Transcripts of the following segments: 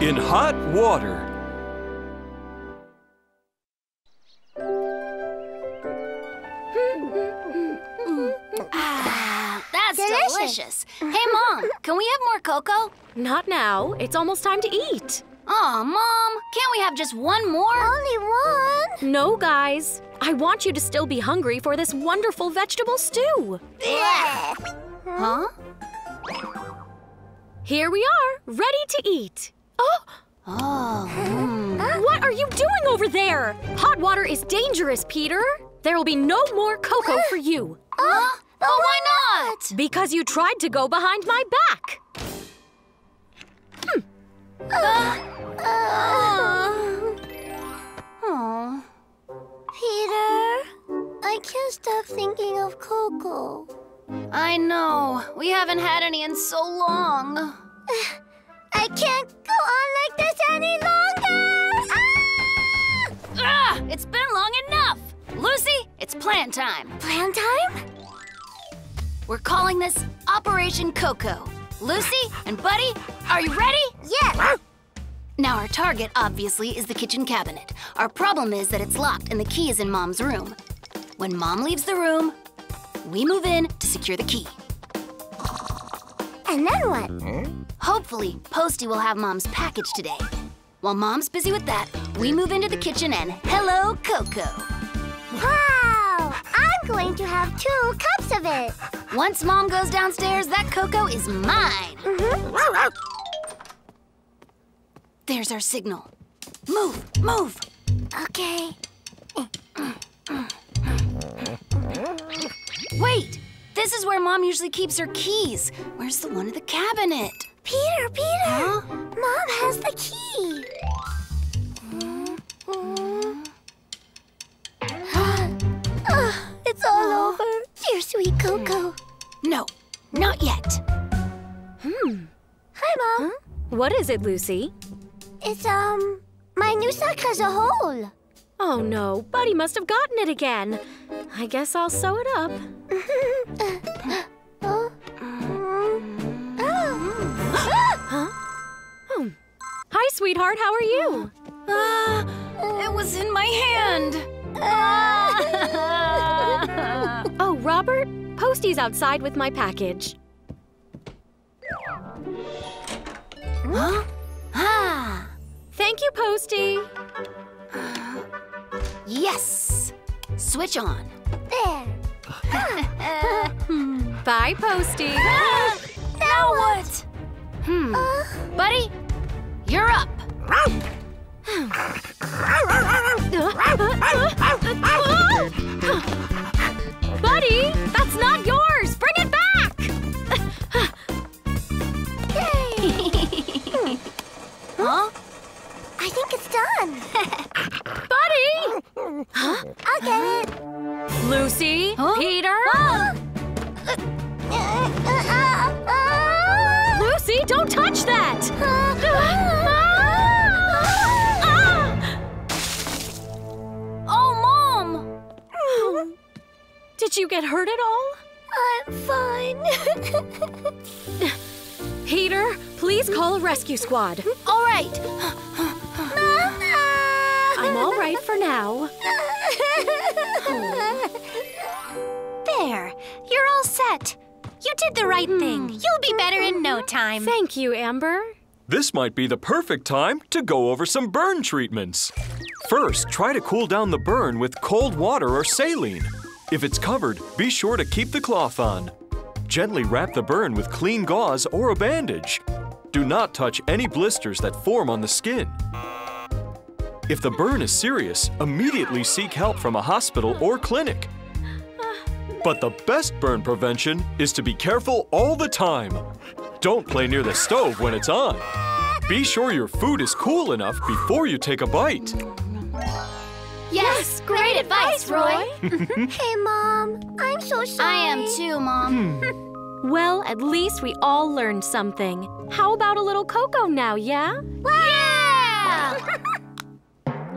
In hot water. Ah, that's Delicious. delicious. Hey, Mom, can we have more cocoa? Not now. It's almost time to eat. Aw, Mom, can't we have just one more? Only one. No, guys. I want you to still be hungry for this wonderful vegetable stew. Yeah. Huh? Here we are, ready to eat. Oh, Oh, hmm. what are you doing over there? Hot water is dangerous, Peter. There will be no more cocoa for you Huh? But why not? because you tried to go behind my back. Aw. Peter, I can't stop thinking of cocoa. I know. We haven't had any in so long. I can't go on like this any longer. Ah! Ah! It's been long enough. Lucy, it's plan time. Plan time? We're calling this Operation cocoa. Lucy and Buddy, are you ready? Yes. Now, our target, obviously, is the kitchen cabinet. Our problem is that it's locked and the key is in Mom's room. When Mom leaves the room, we move in to secure the key. And then what? Hopefully, Posty will have Mom's package today. While Mom's busy with that, we move into the kitchen and hello, cocoa. Wow! I'm going to have two cups of it. Once Mom goes downstairs, that cocoa is mine. Mhm. There's our signal. Move, move. Okay. Wait, this is where Mom usually keeps her keys. Where's the one in the cabinet? Peter, Peter. Huh? Mom has the key. It's all over. Dear sweet cocoa. No, not yet. Hmm. Hi, Mom. What is it, Lucy? It's, um, my new sock has a hole. Oh no, Buddy must have gotten it again. I guess I'll sew it up. Oh. Mm. Ah. Oh. Hi, sweetheart, how are you? Ah, it was in my hand. Robert, Posty's outside with my package. Huh? Ah, Thank you, Posty. yes. Switch on. There. Bye, Posty. Ah, now what? Hmm. Buddy, you're up. Buddy, that's not yours. Bring it back. Yay. Huh? I think it's done. Buddy! Huh? I'll get it. Lucy, Huh? Peter. Uh, uh, uh, uh, Lucy, don't touch that. Did you get hurt at all? I'm fine. Peter, please call a rescue squad. All right. Mama! I'm all right for now. there, you're all set. You did the right hmm. thing. You'll be better in no mm-hmm. time. Thank you, Amber. This might be the perfect time to go over some burn treatments. First, try to cool down the burn with cold water or saline. If it's covered, be sure to keep the cloth on. Gently wrap the burn with clean gauze or a bandage. Do not touch any blisters that form on the skin. If the burn is serious, immediately seek help from a hospital or clinic. But the best burn prevention is to be careful all the time. Don't play near the stove when it's on. Be sure your food is cool enough before you take a bite. Yes, advice, Roy. Hey, Mom. I'm so sorry. I am too, Mom. Hmm. Well, at least we all learned something. How about a little cocoa now, yeah? Yeah!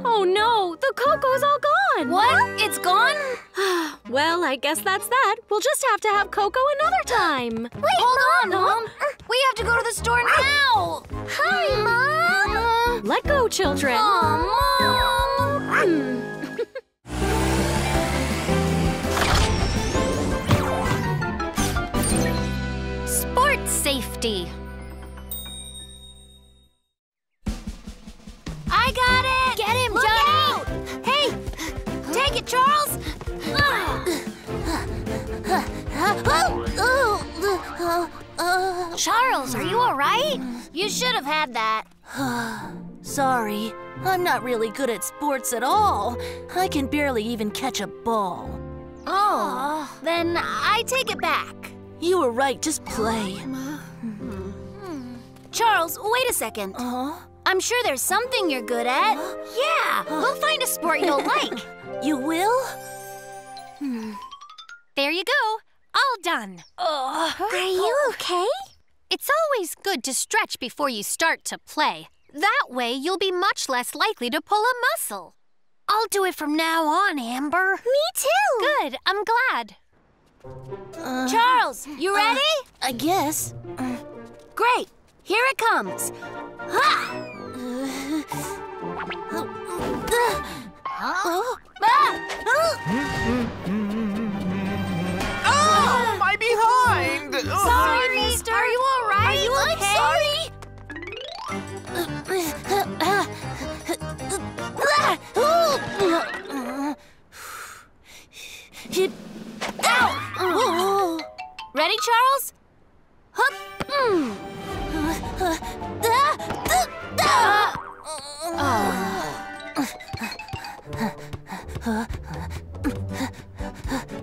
Oh no, the cocoa's all gone. What? It's gone? Well, I guess that's that. We'll just have to have cocoa another time. Wait, hold on, Mom. We have to go to the store now. Hi, Mom. Hmm. Let go, children. Oh, Mom. Hmm. Sports safety. I got it. Get him, Look Johnny. Hey, take it, Charles. Charles, are you all right? You should have had that. Sorry, I'm not really good at sports at all. I can barely even catch a ball. Oh, then I take it back. You were right, just play. Um, Charles, wait a second. Huh? I'm sure there's something you're good at. Yeah, we'll find a sport you'll like. You will? Hmm. There you go. All done. Are you okay? It's always good to stretch before you start to play. That way, you'll be much less likely to pull a muscle. I'll do it from now on, Amber. Me too. Good. I'm glad. Uh, Charles, you uh, ready? I guess. Great. Here it comes. Ha! Oh, Oh, my behind! Ugh. Sorry, mister. Are you all right? Are you okay? sorry. Hip- Ow! Ready, Charles? Hup. Hmm.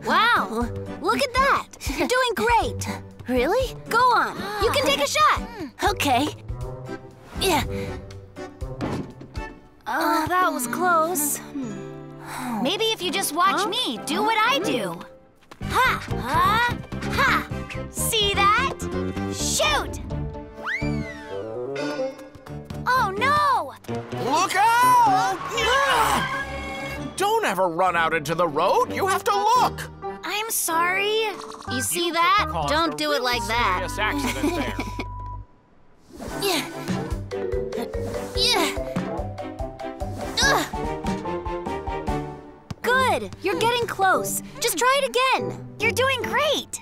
Wow, look at that. You're doing great. Really? Go on. You can take a shot. Okay. Yeah. Oh, that was close. Maybe if you just watch me do what I do. Ha! Ha! Ha! See that? Shoot! Look out! Ah! Don't ever run out into the road. You have to look. I'm sorry. You see that? Don't do it like that. accident there. Yeah. Yeah. Ugh. Good. You're getting close. Just try it again. You're doing great.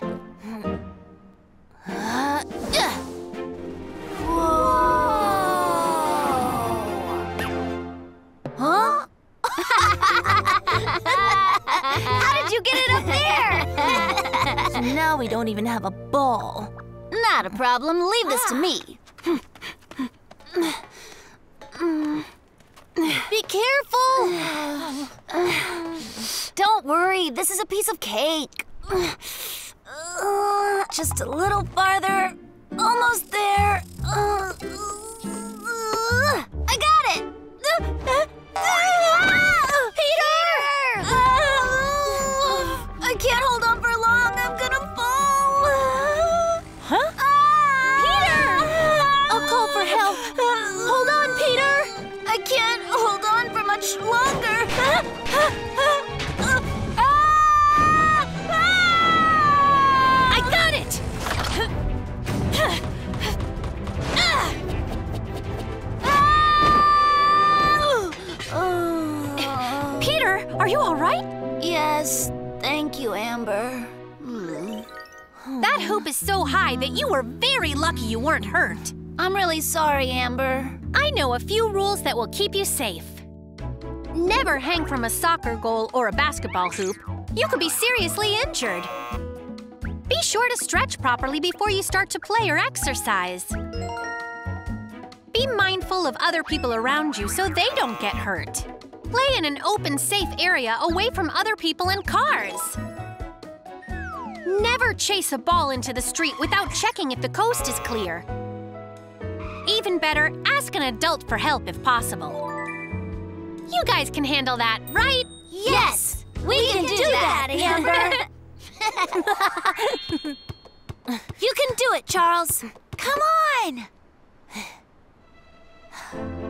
Get it up there? So now we don't even have a ball. Not a problem. Leave this to me. Be careful. Don't worry. This is a piece of cake. Just a little farther. Almost there. I got it. Is so high that you were very lucky you weren't hurt. I'm really sorry, Amber. I know a few rules that will keep you safe. Never hang from a soccer goal or a basketball hoop. You could be seriously injured. Be sure to stretch properly before you start to play or exercise. Be mindful of other people around you so they don't get hurt. Play in an open, safe area away from other people and cars. Never chase a ball into the street without checking if the coast is clear. Even better, ask an adult for help if possible. You guys can handle that, right? Yes, we, can, do, that, Amber. you can do it, Charles. Come on.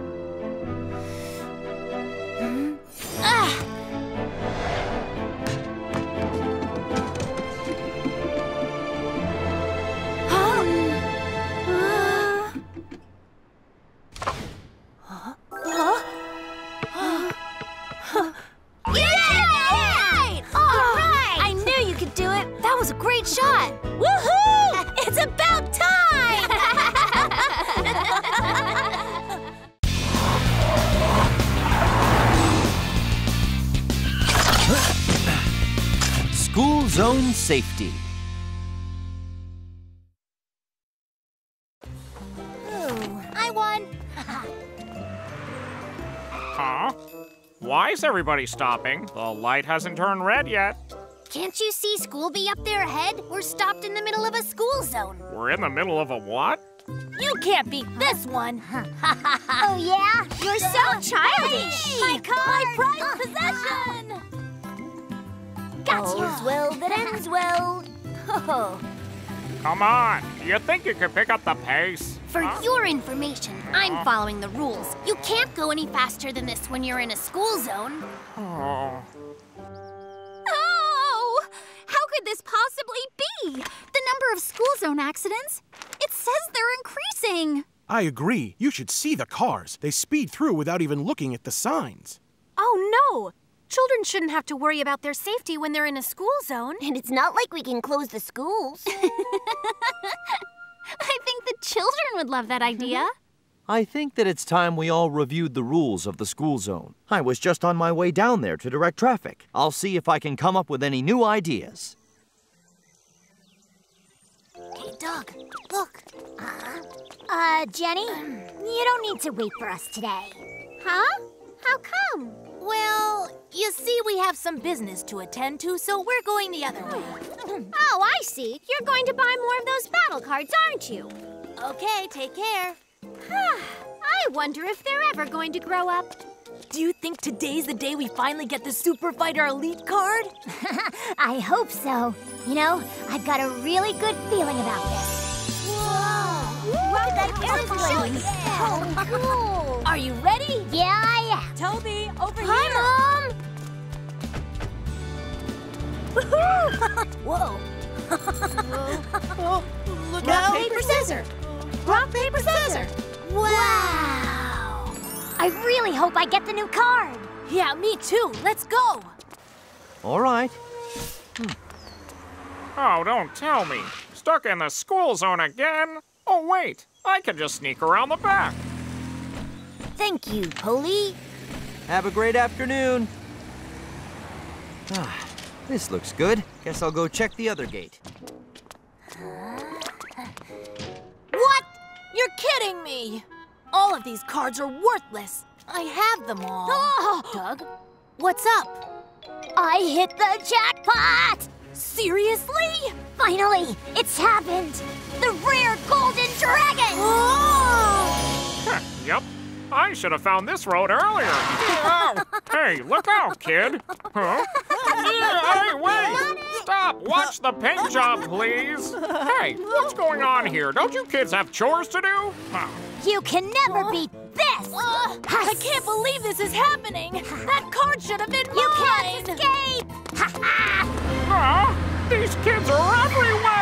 shot! Woohoo! It's about time! School Zone Safety. I won. Huh? Why is everybody stopping? The light hasn't turned red yet. Can't you see school be up there ahead? We're stopped in the middle of a school zone. We're in the middle of a what? You can't beat this one. oh, yeah? You're so childish. My car! My prized possession! Gotcha. All's well that ends well. Oh. Come on. You think you can pick up the pace? For Huh? your information, I'm uh-huh. following the rules. You can't go any faster than this when you're in a school zone. Oh! Could this possibly be? The number of school zone accidents, it says they're increasing. I agree. You should see the cars. They speed through without even looking at the signs. Oh no! Children shouldn't have to worry about their safety when they're in a school zone. And it's not like we can close the schools. I think the children would love that idea. Mm-hmm. I think that it's time we all reviewed the rules of the school zone. I was just on my way down there to direct traffic. I'll see if I can come up with any new ideas. Doug, look. Uh, uh, Jenny, you don't need to wait for us today. Huh? How come? Well, you see, we have some business to attend to, so we're going the other way. Oh, I see. You're going to buy more of those battle cards, aren't you? Okay, take care. I wonder if they're ever going to grow up. Do you think today's the day we finally get the Super Fighter Elite card? I hope so. You know, I've got a really good feeling about this. Whoa! Look at that airplane. Oh, cool. Are you ready? Yeah, I am. Toby, over Hi, here. Hi, Mom. Whoa. oh, look Rock, out. paper, scissors. Rock, paper, scissors. Wow. I really hope I get the new card. Yeah, me too. Let's go. All right. Oh, don't tell me. Stuck in the school zone again? Oh, wait. I can just sneak around the back. Thank you, Poli. Have a great afternoon. Ah, this looks good. Guess I'll go check the other gate. What? You're kidding me. All of these cards are worthless. I have them all. Oh, Doug, what's up? I hit the jackpot! Seriously? Finally, it's happened! The rare golden dragon! Heh, yep. I should have found this road earlier. Ow. Hey, look out, kid. Huh? Yeah, hey, wait! Stop! Watch the paint job, please. Hey, what's going on here? Don't you kids have chores to do? Huh. You can never beat this! Uh, I can't believe this is happening. That card should have been You mine. can't escape! Ha ha! Ah, these kids are everywhere!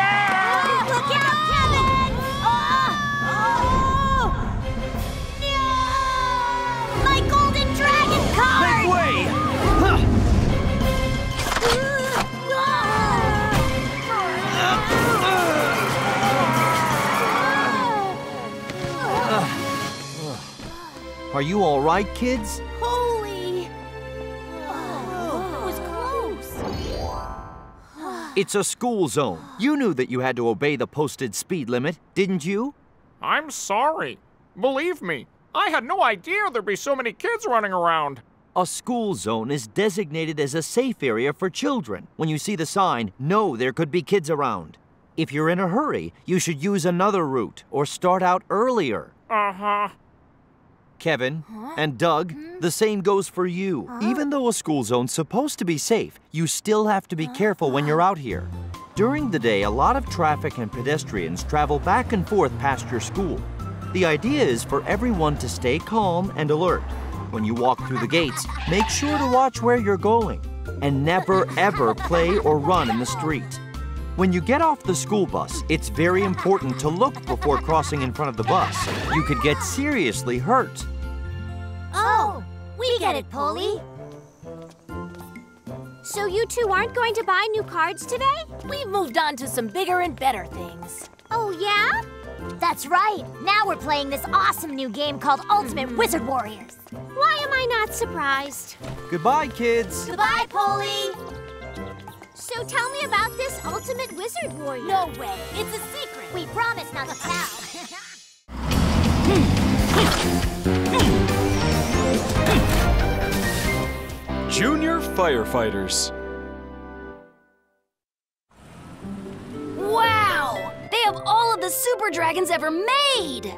Are you all right, kids? Holy. Oh, that was close. It's a school zone. You knew that you had to obey the posted speed limit, didn't you? I'm sorry. Believe me, I had no idea there'd be so many kids running around. A school zone is designated as a safe area for children. When you see the sign, know there could be kids around. If you're in a hurry, you should use another route or start out earlier. Uh-huh. Uh huh. Kevin and Doug, the same goes for you. Even though a school zone's supposed to be safe, you still have to be careful when you're out here. During the day, a lot of traffic and pedestrians travel back and forth past your school. The idea is for everyone to stay calm and alert. When you walk through the gates, make sure to watch where you're going and never ever play or run in the street. When you get off the school bus, it's very important to look before crossing in front of the bus. You could get seriously hurt. Oh, we get it, Poli. So you two aren't going to buy new cards today? We've moved on to some bigger and better things. Oh, yeah? That's right. Now we're playing this awesome new game called Ultimate hmm. Wizard Warriors. Why am I not surprised? Goodbye, kids. Goodbye, Poli. So tell me about this Ultimate Wizard Warrior. No way. It's a secret. We promise not to tell. Junior Firefighters. Wow! They have all of the super dragons ever made!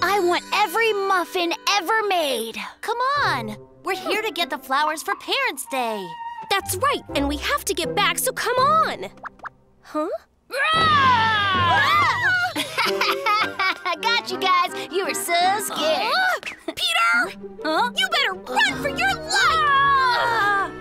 I want every muffin ever made. Come on. We're here to get the flowers for Parents' Day. That's right, and we have to get back, so come on. Huh? I got you guys. You were so scared. Peter! Huh? You better run for your life!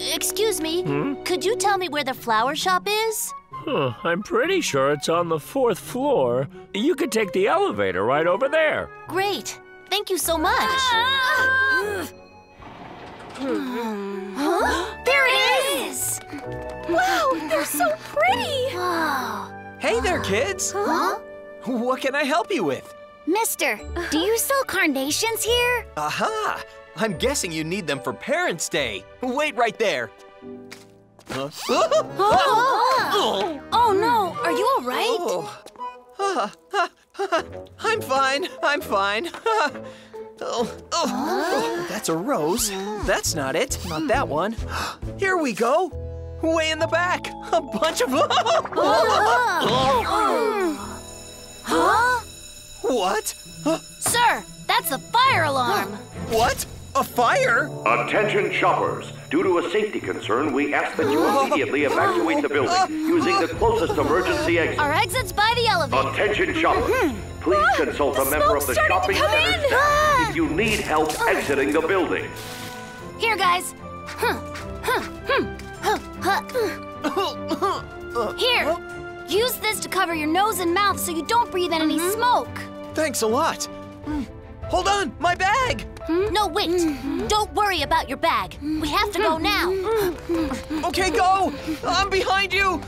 Excuse me. Hmm? Could you tell me where the flower shop is? Huh, I'm pretty sure it's on the fourth floor. You could take the elevator right over there. Great. Thank you so much. Ah! There it is! Wow, they're so pretty! Hey there, kids. Huh? What can I help you with? Mister, do you sell carnations here? Aha! I'm guessing you need them for Parents' Day. Wait right there. Huh? Oh. oh no, are you all right? Oh. I'm fine. I'm fine. Oh, oh. That's a rose. That's not it. Not that one. Here we go. Way in the back. A bunch of. Huh? What? Sir, that's a fire alarm. What? A fire? Attention shoppers. Due to a safety concern, we ask that you immediately evacuate the building using the closest emergency exit. Our exit's by the elevator. Attention shoppers. Hmm. Please consult a member of the smoke's shopping center staff if ah. you need help oh. exiting the building. Here, guys. Hmm. Here, use this to cover your nose and mouth so you don't breathe in any mm-hmm. smoke. Thanks a lot. Hmm. Hold on, my bag. No, wait. Don't worry about your bag. We have to go now. Okay, go. I'm behind you.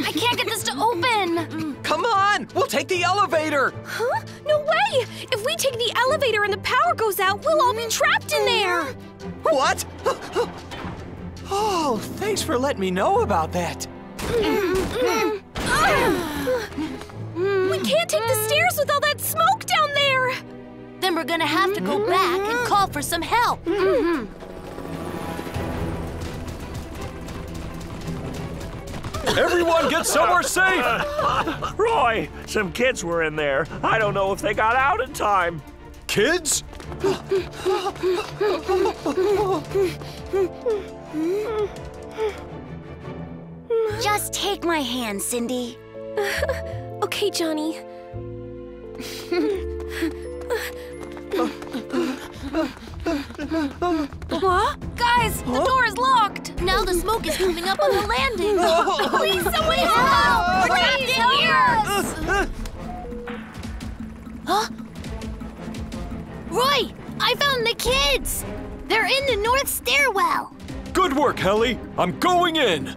I can't get this to open. Come on, we'll take the elevator. Huh? No way! If we take the elevator and the power goes out, we'll all be trapped in there! What? Oh, thanks for letting me know about that. We can't take the stairs with all that smoke down there! Then we're gonna have to go back and call for some help. Everyone get somewhere safe! Roy, some kids were in there. I don't know if they got out in time. Kids? Just take my hand, Cindy. Okay, Johnny. Guys, the door is locked. Now the smoke is coming up on the landing. Oh. Please, somebody help! Oh. We're trapped in here! Huh? Roy, I found the kids. They're in the north stairwell. Good work, Helly. I'm going in.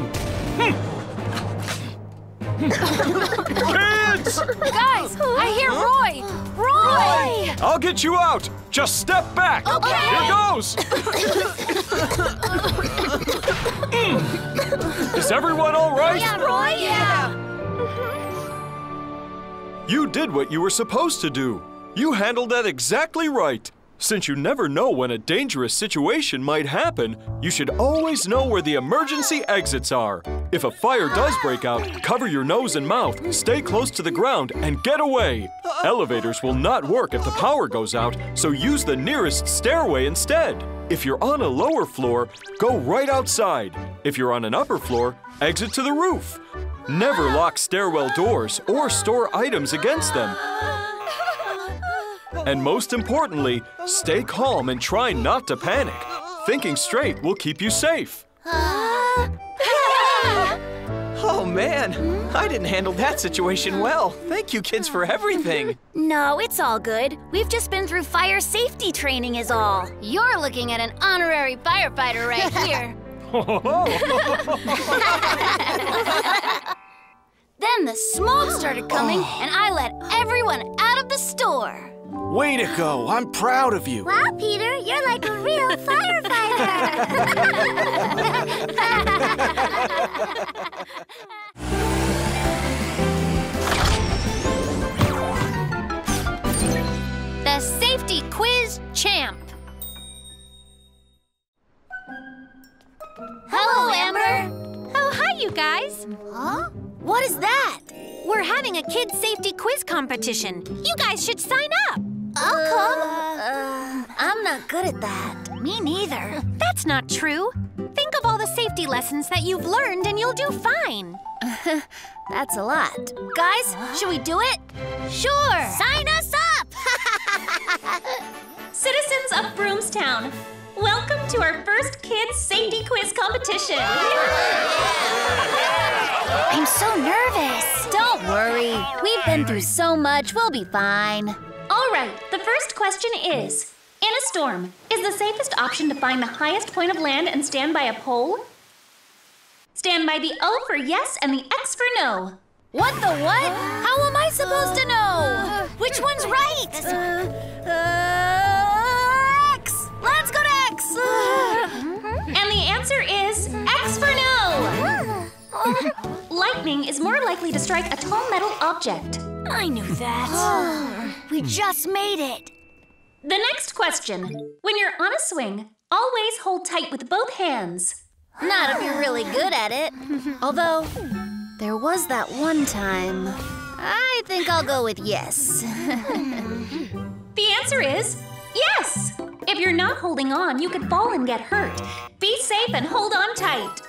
Hmm. Kids! Guys, I hear Roy. Roy! I'll get you out. Just step back. Okay. Here goes. Hmm. Is everyone all right? Yeah, Roy, yeah. You did what you were supposed to do. You handled that exactly right. Since you never know when a dangerous situation might happen, you should always know where the emergency exits are. If a fire does break out, cover your nose and mouth, stay close to the ground, and get away. Elevators will not work if the power goes out, so use the nearest stairway instead. If you're on a lower floor, go right outside. If you're on an upper floor, exit to the roof. Never lock stairwell doors or store items against them. And most importantly, stay calm and try not to panic. Thinking straight will keep you safe. Oh man, I didn't handle that situation well. Thank you kids for everything. No, it's all good. We've just been through fire safety training, is all. You're looking at an honorary firefighter right here. then the smoke started coming, and I let everyone out of the store. Way to go. I'm proud of you. Wow, Peter, you're like a real firefighter. The Safety Quiz Champ. Hello, Amber. Oh, hi, you guys. Huh? What is that? We're having a kids' safety quiz competition. You guys should sign up. I'll come. Uh, I'm not good at that. Me neither. That's not true. Think of all the safety lessons that you've learned and you'll do fine. That's a lot. Guys, should we do it? Sure. Sign us up. Citizens of Broomstown, welcome to our first kids safety quiz competition. I'm so nervous. Don't worry. We've been through so much. We'll be fine. All right, the first question is In a storm, is the safest option to find the highest point of land and stand by a pole? Stand by the O for yes and the X for no. What the what? How am I supposed to know? Which one's right? Uh, X. Let's go Lightning is more likely to strike a tall metal object. I knew that. we just made it. The next question. When you're on a swing, always hold tight with both hands. Not if you're really good at it. Although, there was that one time. I think I'll go with yes. The answer is yes. If you're not holding on, you could fall and get hurt. Be safe and hold on tight.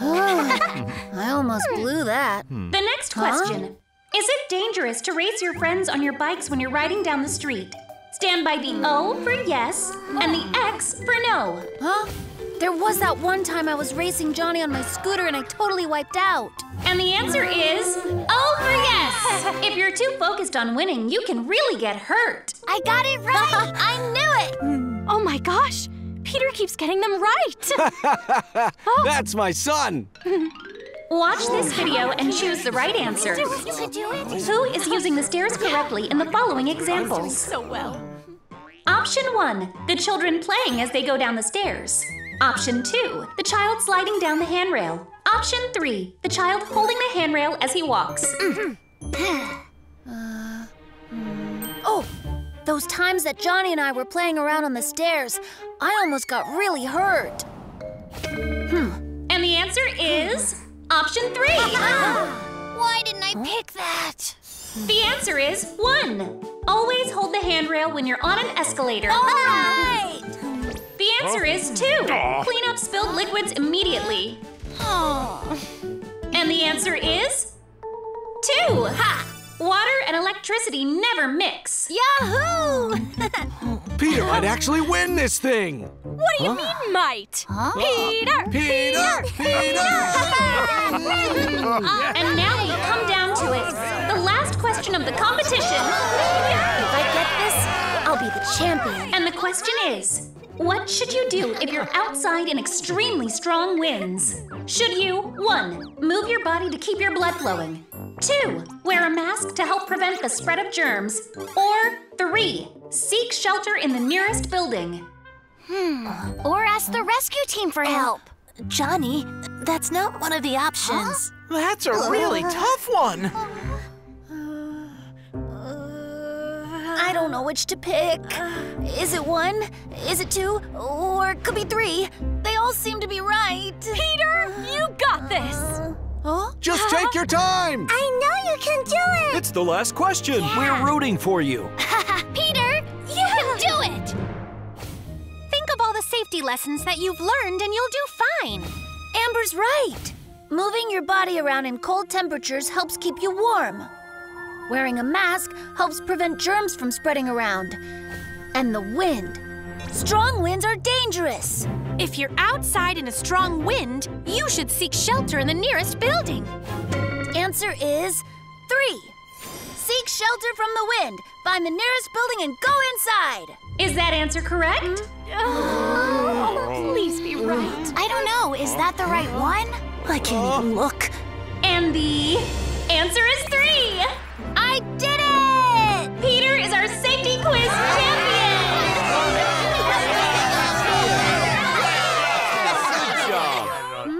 Oh, I almost hmm. blew that. Hmm. The next question. Is it dangerous to race your friends on your bikes when you're riding down the street? Stand by the O for yes and the X for no. Huh? There was that one time I was racing Johnny on my scooter and I totally wiped out. And the answer is O for yes. If you're too focused on winning, you can really get hurt. I got it right. I knew it. Oh my gosh! Peter keeps getting them right. Oh. That's my son. Watch this video and choose the right answer. You could do it. Who is using the stairs correctly in the following examples? so well. Option 1, the children playing as they go down the stairs. Option 2, the child sliding down the handrail. Option 3, the child holding the handrail as he walks. Oh, those times that Johnny and I were playing around on the stairs, I almost got really hurt. Hmm. And the answer is option 3. Why didn't I pick that? The answer is 1. Always hold the handrail when you're on an escalator. All right. The answer is 2. Clean up spilled liquids immediately. And the answer is 2. Ha! Water and electricity never mix. Yahoo! Peter might actually win this thing. What do you mean, might? Peter! Peter! Peter! And now we come down to it. The last question of the competition. If I get this, I'll be the champion. And the question is What should you do if you're outside in extremely strong winds? Should you 1. Move your body to keep your blood flowing? 2. Wear a mask to help prevent the spread of germs? Or 3. Seek shelter in the nearest building? Hmm. Or ask the rescue team for help. Johnny, that's not one of the options. That's a really tough one. I don't know which to pick. Is it one? Is it two? Or it could be three. They all seem to be right. Peter, you got this! Huh? Just take your time. I know you can do it! It's the last question. We're rooting for you. Peter, you can do it! Think of all the safety lessons that you've learned and you'll do fine. Amber's right. Moving your body around in cold temperatures helps keep you warm. Wearing a mask helps prevent germs from spreading around. And the wind. Strong winds are dangerous. If you're outside in a strong wind, you should seek shelter in the nearest building. Answer is three. Seek shelter from the wind. Find the nearest building and go inside. Is that answer correct? Hmm? Oh, please be right. I don't know. Is that the right one? I can't even look. And the answer is three. I did it! Peter is our safety quiz champion.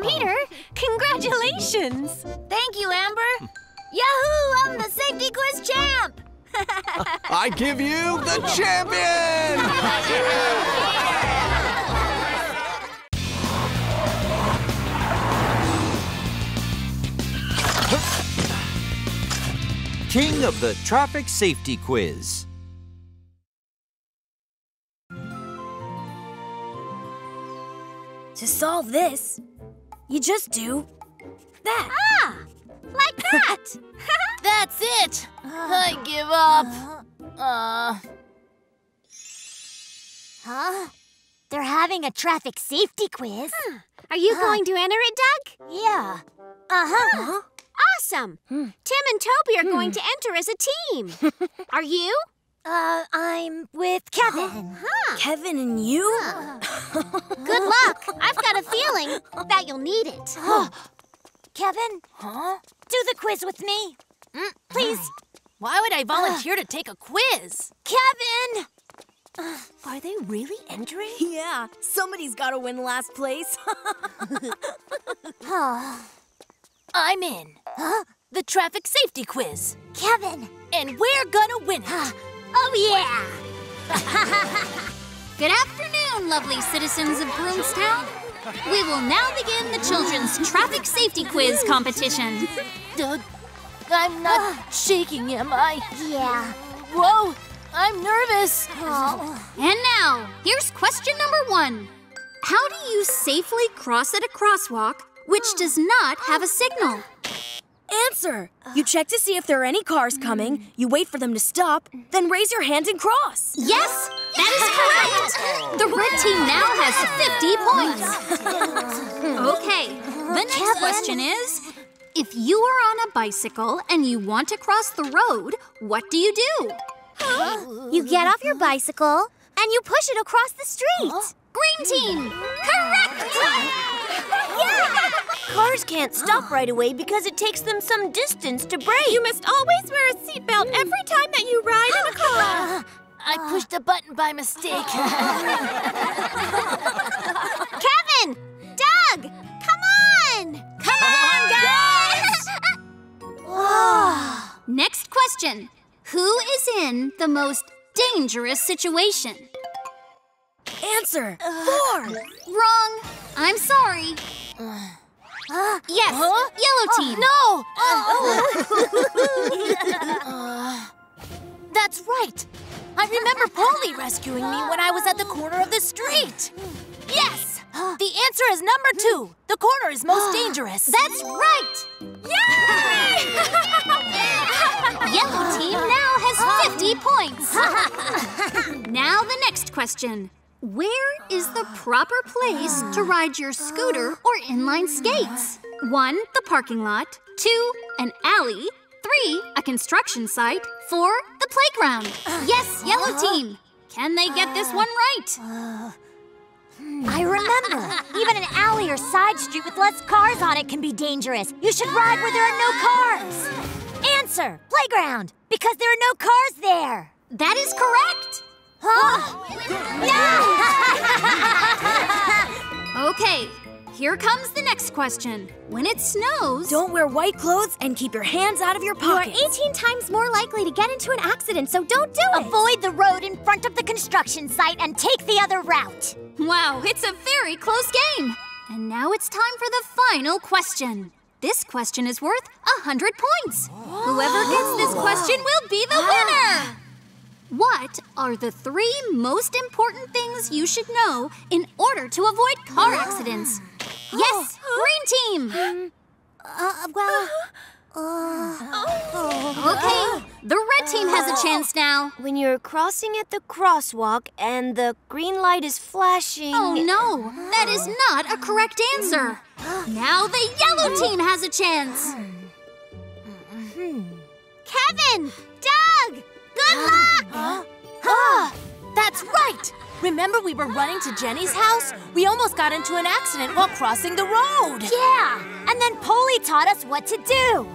Peter, congratulations. Thank you, Amber. Yahoo! I'm the safety quiz champ. I give you the champion! King of the Traffic Safety Quiz. To solve this, you just do that. Ah! Like that! That's it. I give up. Uh, huh? They're having a traffic safety quiz. Are you going to enter it, Doug? Yeah. Uh-huh. Awesome. Tim and Toby are going to enter as a team. Are you? Uh, I'm with Kevin. Kevin and you? Good luck. I've got a feeling that you'll need it. Kevin? Huh? Do the quiz with me. Mm, please. Why would I volunteer to take a quiz? Kevin! Are they really entering? Yeah, somebody's got to win last place. I'm in. Huh? The traffic safety quiz. Kevin! And we're gonna win it. Oh, yeah! Good afternoon, lovely citizens of Broomstown. We will now begin the children's traffic safety quiz competition. Doug, I'm not shaking, am I? Yeah. Whoa, I'm nervous. Oh. And now, here's question number one How do you safely cross at a crosswalk which does not have a signal? Answer. You check to see if there are any cars coming, you wait for them to stop, then raise your hand and cross. Yes, that is correct. The red team now has 50 points. Okay, the next question is if you are on a bicycle and you want to cross the road, what do you do? You get off your bicycle and you push it across the street. Green team, correct! Yeah! Cars can't stop right away because it takes them some distance to brake. You must always wear a seatbelt every time that you ride in a car. I pushed a button by mistake. Kevin! Doug! Come on! Come on, guys! Next question Who is in the most dangerous situation? Answer. Four. Wrong. I'm sorry. Uh, yes, yellow oh, team. No! Uh, that's right. I remember Poli rescuing me when I was at the corner of the street. Yes! The answer is number two. The corner is most dangerous. That's right. Yay! Yellow team now has 50 points. now the next question. Where is the proper place to ride your scooter or inline skates? One, the parking lot. Two, an alley. Three, a construction site. Four, the playground. Yes, yellow team. Can they get this one right? I remember. Even an alley or side street with less cars on it can be dangerous. You should ride where there are no cars. Answer playground, because there are no cars there. That is correct. Okay, here comes the next question. When it snows, Don't wear white clothes and keep your hands out of your pockets. You are 18 times more likely to get into an accident, so don't do it. Avoid the road in front of the construction site and take the other route. Wow, it's a very close game. And now it's time for the final question. This question is worth hundred points. Whoever gets this question will be the winner. What are the three most important things you should know in order to avoid car accidents? Yes, green team. Uh, well, Okay, the red team has a chance now. When you're crossing at the crosswalk and the green light is flashing. Oh no, that is not a correct answer. Now the yellow team has a chance. Kevin! Doug! Good luck! Ah, that's right! Remember we were running to Jenny's house? We almost got into an accident while crossing the road. Yeah! And then Poli taught us what to do.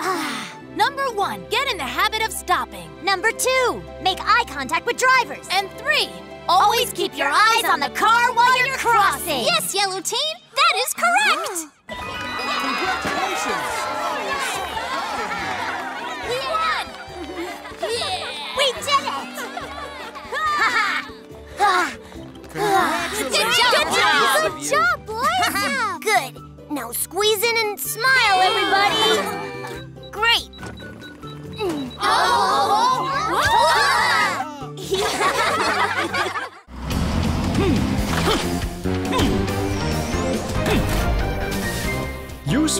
Number one, get in the habit of stopping. Number two, make eye contact with drivers. And three, always keep your eyes on the car while you're crossing. Yes, yellow team, that is correct.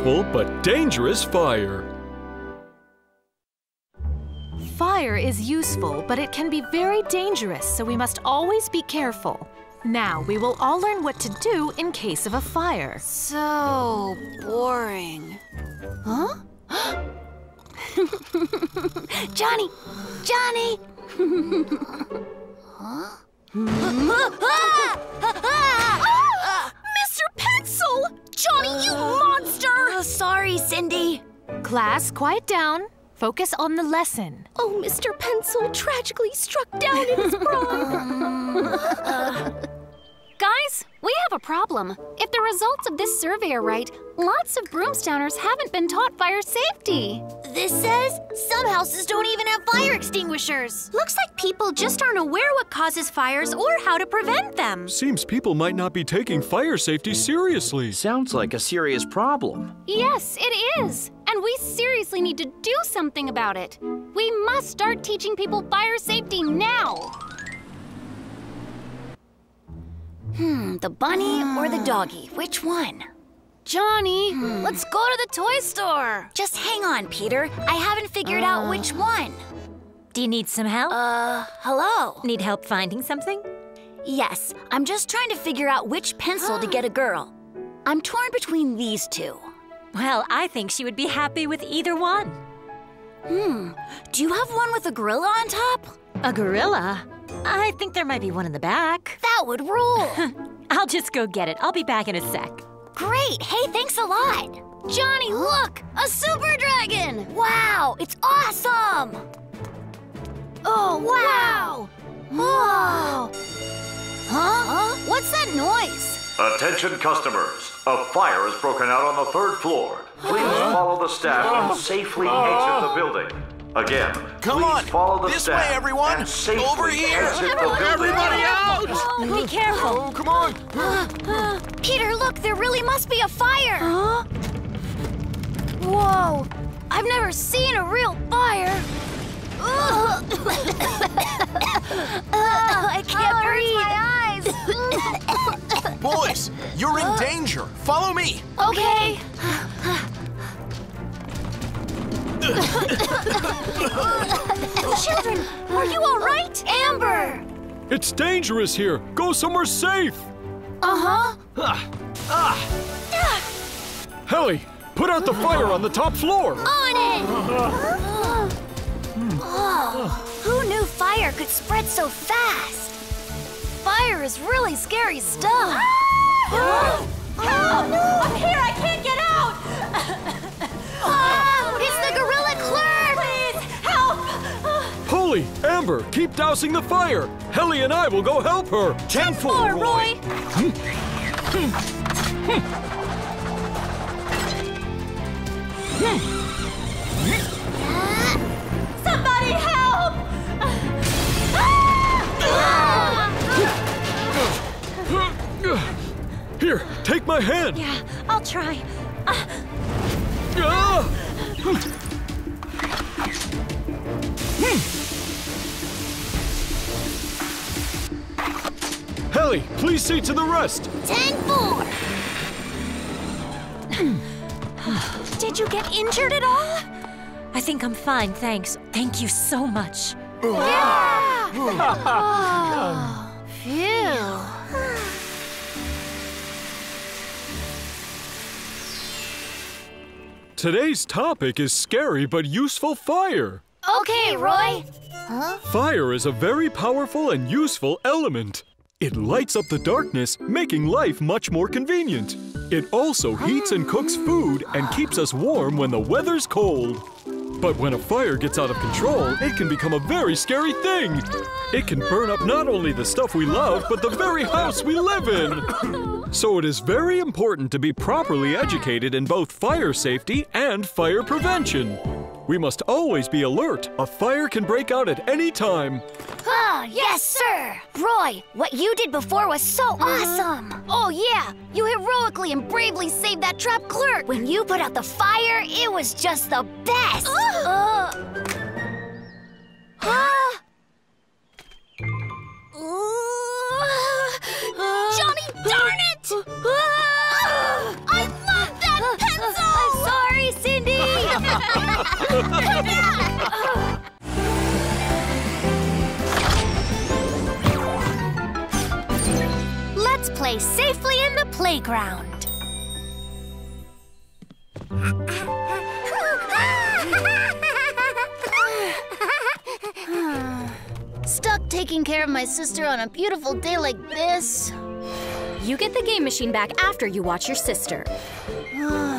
Useful but dangerous fire. Fire is useful, but it can be very dangerous, so we must always be careful. Now, we will all learn what to do in case of a fire. So boring. Huh? Johnny! Johnny! huh? Ah! Ah! Ah! Mr. Pencil! Johnny, you uh, monster! Oh, sorry, Cindy. Class, quiet down. Focus on the lesson. Oh, Mr. Pencil tragically struck down in his prom. Mm, uh, Guys, we have a problem. If the results of this survey are right, lots of Broomstowners haven't been taught fire safety. This says some houses don't even have fire extinguishers. Looks like people just aren't aware what causes fires or how to prevent them. Seems people might not be taking fire safety seriously. Sounds like a serious problem. Yes, it is. And we seriously need to do something about it. We must start teaching people fire safety now. Hmm, the bunny or the doggy? Which one? Johnny, let's go to the toy store. Just hang on, Peter. I haven't figured out which one. Do you need some help? Uh, hello? Need help finding something? Yes, I'm just trying to figure out which pencil to get a girl. I'm torn between these two. Well, I think she would be happy with either one. Hmm, do you have one with a gorilla on top? A gorilla? I think there might be one in the back. That would rule. I'll just go get it. I'll be back in a sec. Great, hey, thanks a lot. Johnny, look! A super dragon! Wow, it's awesome! Oh, wow! Whoa! Huh? What's that noise? Attention customers. A fire has broken out on the third floor. Please follow the staff and safely exit the building. Again, Come on, follow the this staff way, everyone. and Over here. exit. Everybody out! Be careful. Oh, come on. Peter, look, there really must be a fire! Huh? Whoa! I've never seen a real fire! Ugh. Ugh, I can't breathe! Boys, you're in danger. Follow me. Okay. Children, are you all right? Amber! It's dangerous here. Go somewhere safe. Uh-huh. Ah. Ah. Helly, put out the fire on the top floor. On it! Oh, who knew fire could spread so fast? Fire is really scary stuff. Help! I'm here. I can't get out. Ah, help! Amber, keep dousing the fire. Helly and I will go help her. Ten More, Roy! Somebody help! Here, take my hand. Yeah, I'll try. Ah! Helly, please see to the rest. Ten four! Did you get injured at all? I think I'm fine, thanks. Thank you so much. Phew. Today's topic is scary but useful fire. Okay, Roy. Huh? Fire is a very powerful and useful element. It lights up the darkness, making life much more convenient. It also heats and cooks food and keeps us warm when the weather's cold. But when a fire gets out of control, it can become a very scary thing. It can burn up not only the stuff we love, but the very house we live in. So it is very important to be properly educated in both fire safety and fire prevention. We must always be alert. A fire can break out at any time. Ah, yes, sir! Roy, what you did before was so awesome! Oh, yeah! You heroically and bravely saved that trapped clerk! When you put out the fire, it was just the best! uh, ah! Johnny, darn it! Ah! I love that pencil! I'm sorry, Cindy! Let's play safely in the playground. Stuck taking care of my sister on a beautiful day like this. You get the game machine back after you watch your sister.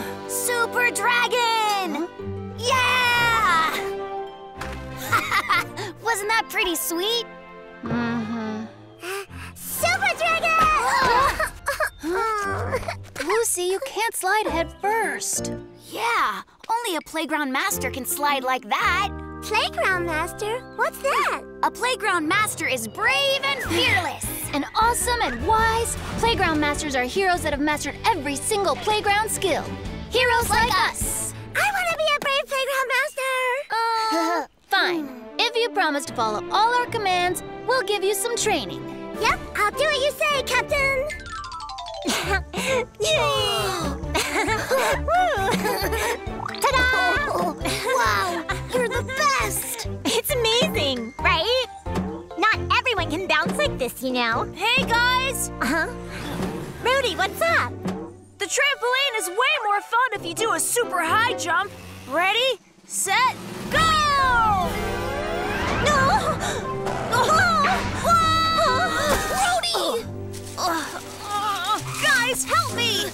Super Dragon! Yeah! Wasn't that pretty sweet? Mm-hmm. Super Dragon! Lucy, you can't slide head first. Yeah, only a playground master can slide like that. Playground master? What's that? A playground master is brave and fearless. and awesome and wise, playground masters are heroes that have mastered every single playground skill. Heroes like us. I want to be a brave playground master. Fine. If you promise to follow all our commands, we'll give you some training. Yep, I'll do what you say, Captain. Ta-da! Wow, you're the best! It's amazing, right? Not everyone can bounce like this, you know. Hey, guys! Uh-huh. Rudy, what's up? The trampoline is way more fun if you do a super high jump. Ready, set, go! No! Rudy! Guys, help me!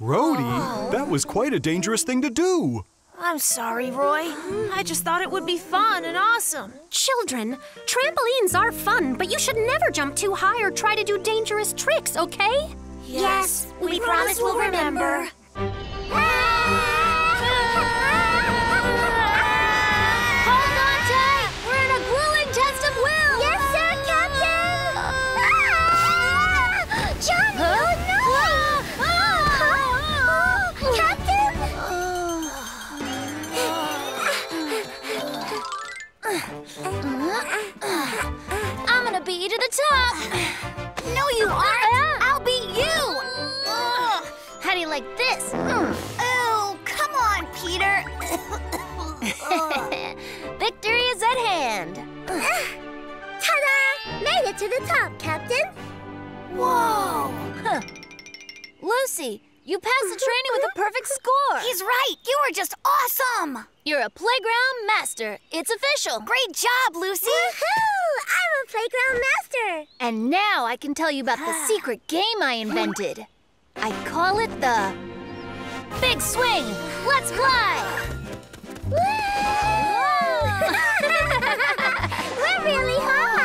Rhodey, that was quite a dangerous thing to do. I'm sorry, Roy. I just thought it would be fun and awesome. Children, trampolines are fun, but you should never jump too high or try to do dangerous tricks, okay? Yes, we, promise we'll remember. Hold top! No, you aren't! I'll beat you! How do you like this? Oh, come on, Peter! Victory is at hand! Ta-da! Made it to the top, Captain! Whoa! Huh. Lucy, you passed the training with a perfect score! He's right! You were just awesome! You're a playground master. It's official. Great job, Lucy! Woohoo! I'm a playground master! And now I can tell you about the secret game I invented. I call it the Big Swing. Let's fly! We're really high!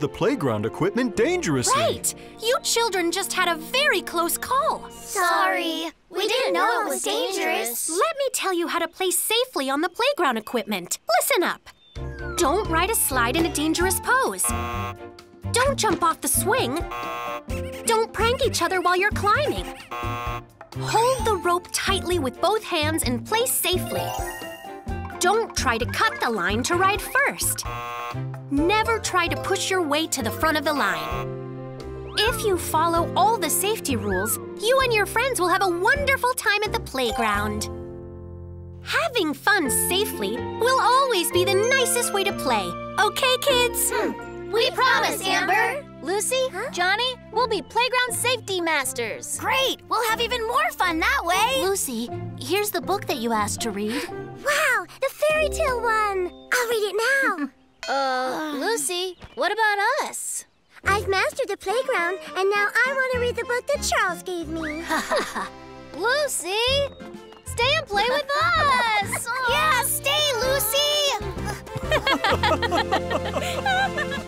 The playground equipment dangerously. Right! You children just had a very close call. Sorry. We didn't know it was dangerous. Let me tell you how to play safely on the playground equipment. Listen up. Don't ride a slide in a dangerous pose. Don't jump off the swing. Don't prank each other while you're climbing. Hold the rope tightly with both hands and play safely. Don't try to cut the line to ride first. Never try to push your way to the front of the line. If you follow all the safety rules, you and your friends will have a wonderful time at the playground. Having fun safely will always be the nicest way to play. Okay, kids? Hmm. We promise, Amber. Lucy, Johnny, we'll be playground safety masters. Great! We'll have even more fun that way. Lucy, here's the book that you asked to read. Wow, the fairy tale one. I'll read it now. Uh, Lucy, what about us? I've mastered the playground, and now I want to read the book that Charles gave me. Lucy, stay and play with us. yeah, stay, Lucy.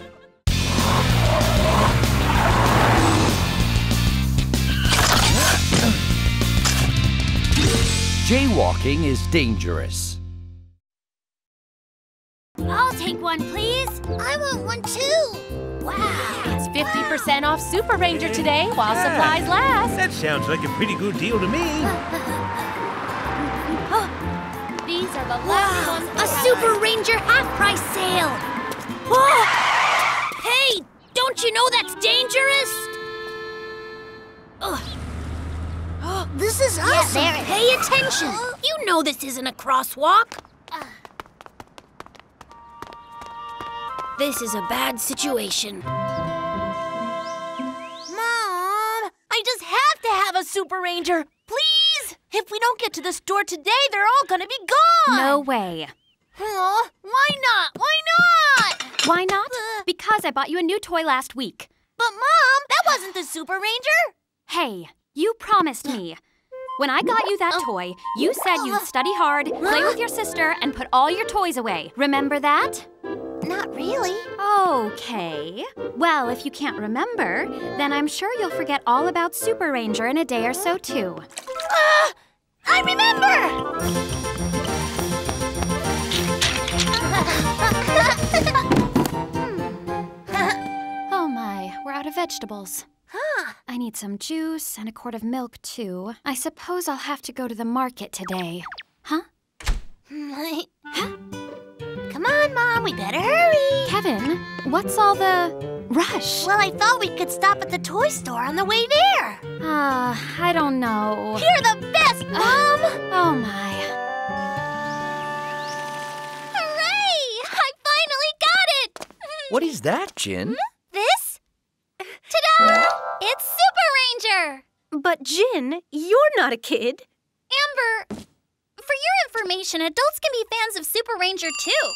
Jaywalking is dangerous. I'll take one, please. I want one too. Wow. It's 50% off Super Ranger today while supplies last. That sounds like a pretty good deal to me. These are the last ones. A Super Ranger half-price sale! Whoa! Hey, don't you know that's dangerous? Ugh. This is awesome. there it- Pay attention! You know this isn't a crosswalk. Uh, This is a bad situation. Mom, I just have to have a Super Ranger. Please! If we don't get to the store today, they're all gonna be gone. No way. Aw, why not? Why not? Why not? Uh. Because I bought you a new toy last week. But Mom, that wasn't the Super Ranger. Hey, you promised me. When I got you that uh. toy, you said you'd uh. study hard, play with your sister, and put all your toys away. Remember that? Not really. Okay. Well, if you can't remember, then I'm sure you'll forget all about Super Ranger in a day or so, too. Ah, I remember! Oh my, we're out of vegetables. Huh. I need some juice and a quart of milk, too. I suppose I'll have to go to the market today. Huh? Come on, Mom, we better hurry. Kevin, what's all the rush? Well, I thought we could stop at the toy store on the way there. Ah, I don't know. You're the best, Mom! Oh my. Hooray! I finally got it! What is that, Jin? This? Ta-da! It's Super Ranger! But Jin, you're not a kid. Amber, for your information, adults can be fans of Super Ranger too.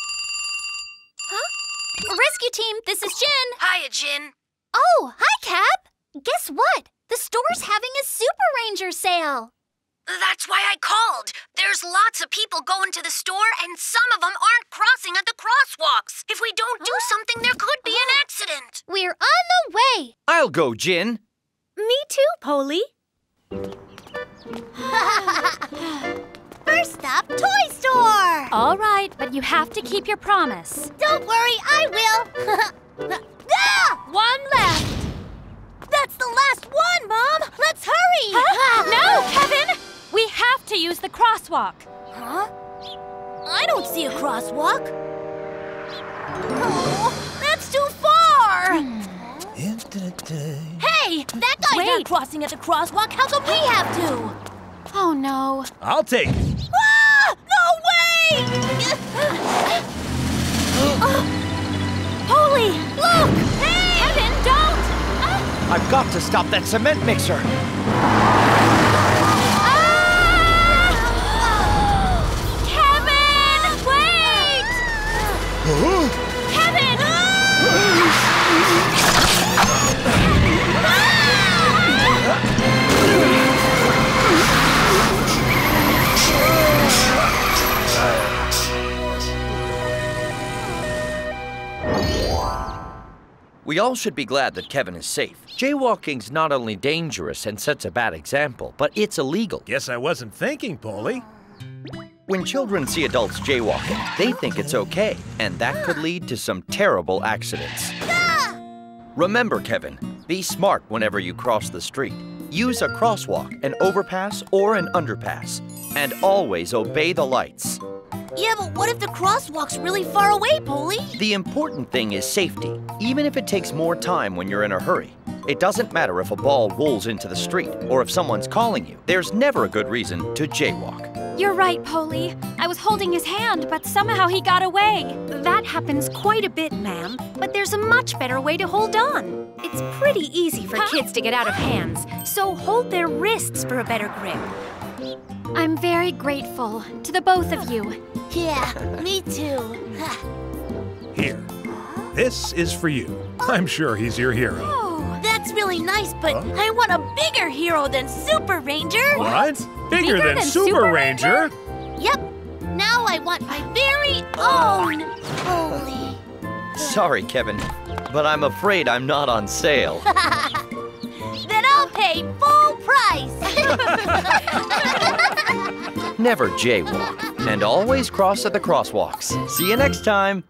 Huh? Rescue team, this is Jin. Hiya, Jin. Oh, hi, Cap. Guess what? The store's having a Super Ranger sale. That's why I called. There's lots of people going to the store, and some of them aren't crossing at the crosswalks. If we don't do something, there could be an accident. We're on the way. I'll go, Jin. Me too, Poli. First up, Toy Store! All right, but you have to keep your promise. Don't worry, I will. ah! One left. That's the last one, Mom! Let's hurry! no, Kevin! We have to use the crosswalk. Huh? I don't see a crosswalk. Oh, that's too far! hey, that guy's not Wait. crossing at the crosswalk. How come we have to? Oh no. I'll take it. Ah! No way! Holy, look! Hey! Kevin, don't! I've got to stop that cement mixer. Kevin, wait! We all should be glad that Kevin is safe. Jaywalking's not only dangerous and sets a bad example, but it's illegal. Guess I wasn't thinking, Poli. When children see adults jaywalking, they think it's okay, and that could lead to some terrible accidents. Remember, Kevin, be smart whenever you cross the street. Use a crosswalk, an overpass, or an underpass. And always obey the lights. Yeah, but what if the crosswalk's really far away, Poli? The important thing is safety, even if it takes more time when you're in a hurry. It doesn't matter if a ball rolls into the street or if someone's calling you. There's never a good reason to jaywalk. You're right, Poli. I was holding his hand, but somehow he got away. That happens quite a bit, ma'am, but there's a much better way to hold on. It's pretty easy for kids to get out of hands, so hold their wrists for a better grip. I'm very grateful to the both of you. Yeah, me too. Here. This is for you. I'm sure he's your hero. Oh, that's really nice, but Huh? I want a bigger hero than Super Ranger. What? Bigger, than, Super, Ranger? Yep. Now I want my very own Poli. Sorry, Kevin, but I'm afraid I'm not on sale. then I'll pay full price. Never jaywalk, and always cross at the crosswalks. See you next time.